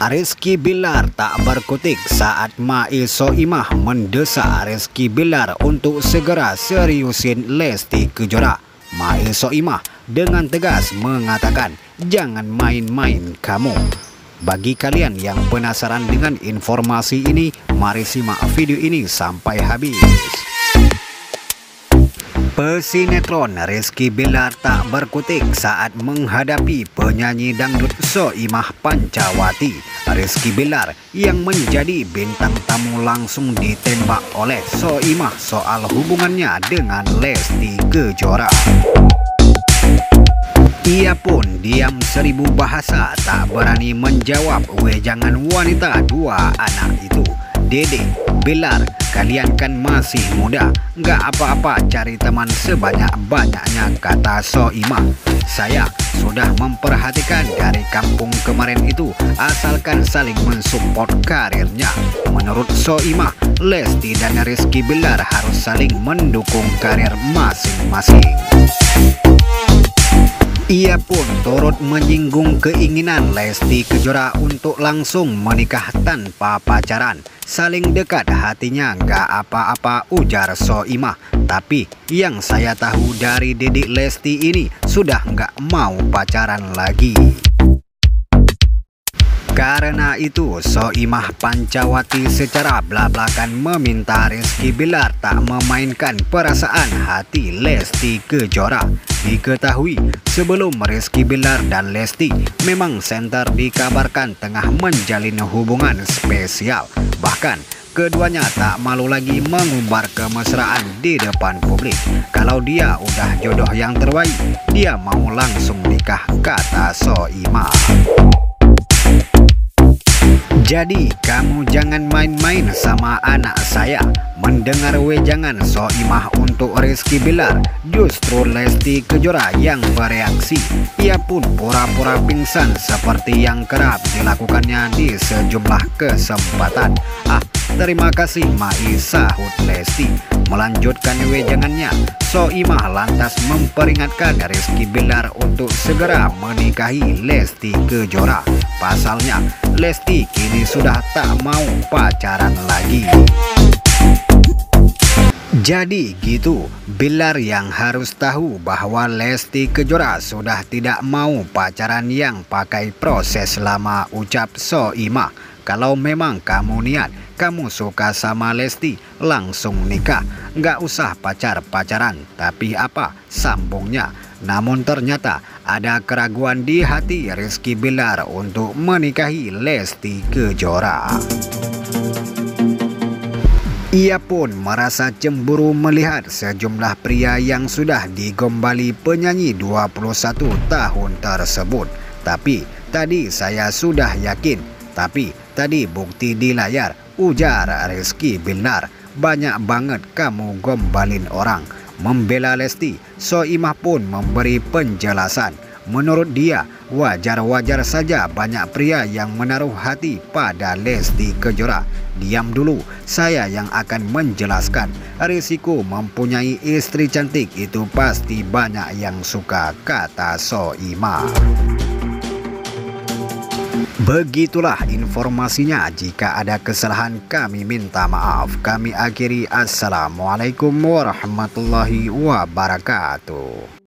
Rizky Bilar tak berkutik saat Mai Soimah mendesak Rizky Bilar untuk segera seriusin Lesti Kejora. Mai Soimah dengan tegas mengatakan, jangan main-main kamu. Bagi kalian yang penasaran dengan informasi ini, mari simak video ini sampai habis. Pesinetron Rizky Bilar tak berkutik saat menghadapi penyanyi dangdut Soimah Pancawati. Rizky Bilar yang menjadi bintang tamu langsung ditembak oleh Soimah soal hubungannya dengan Lesti Kejora. Ia pun diam seribu bahasa tak berani menjawab wejangan wanita dua anak itu. Dede, Bilar, kalian kan masih muda, nggak apa-apa cari teman sebanyak-banyaknya, kata Soimah. Saya sudah memperhatikan dari kampung kemarin itu, asalkan saling mensupport karirnya. Menurut Soimah, Lesti dan Rizky Bilar harus saling mendukung karir masing-masing. Ia pun turut menyinggung keinginan Lesti Kejora untuk langsung menikah tanpa pacaran. Saling dekat hatinya nggak apa-apa ujar Soimah. Tapi yang saya tahu dari Dedik Lesti ini sudah nggak mau pacaran lagi. Karena itu, Soimah Pancawati secara belak-belakan meminta Rizky Bilar tak memainkan perasaan hati Lesti Kejora. Diketahui, sebelum Rizky Bilar dan Lesti memang center dikabarkan tengah menjalin hubungan spesial. Bahkan, keduanya tak malu lagi mengumbar kemesraan di depan publik. Kalau dia udah jodoh yang terbaik, dia mau langsung nikah, kata Soimah. Jadi kamu jangan main-main sama anak saya. Mendengar wejangan Soimah untuk Rizky Bilar Justru Lesti Kejora yang bereaksi. Ia pun pura-pura pingsan seperti yang kerap dilakukannya di sejumlah kesempatan. Ah terima kasih Mai sahut Lesti. Melanjutkan wejangannya Soimah lantas memperingatkan Rizky Bilar untuk segera menikahi Lesti Kejora. Pasalnya Lesti kini sudah tak mau pacaran lagi. Jadi gitu, Bilar yang harus tahu bahwa Lesti Kejora sudah tidak mau pacaran yang pakai proses lama ucap Soimah. Kalau memang kamu niat, kamu suka sama Lesti, langsung nikah. Nggak usah pacar-pacaran, tapi apa? Sambungnya. Namun ternyata ada keraguan di hati Rizky Bilar untuk menikahi Lesti Kejora. Ia pun merasa cemburu melihat sejumlah pria yang sudah digombali penyanyi 21 tahun tersebut. Tapi tadi saya sudah yakin, tapi tadi bukti di layar, ujar Rizky Bilar. Banyak banget kamu gombalin orang membela Lesti, Soimah pun memberi penjelasan. Menurut dia, wajar-wajar saja banyak pria yang menaruh hati pada Lesti Kejora. Diam dulu, saya yang akan menjelaskan. Risiko mempunyai istri cantik itu pasti banyak yang suka, kata Soimah. Begitulah informasinya. Jika ada kesalahan, kami minta maaf. Kami akhiri, Assalamualaikum warahmatullahi wabarakatuh.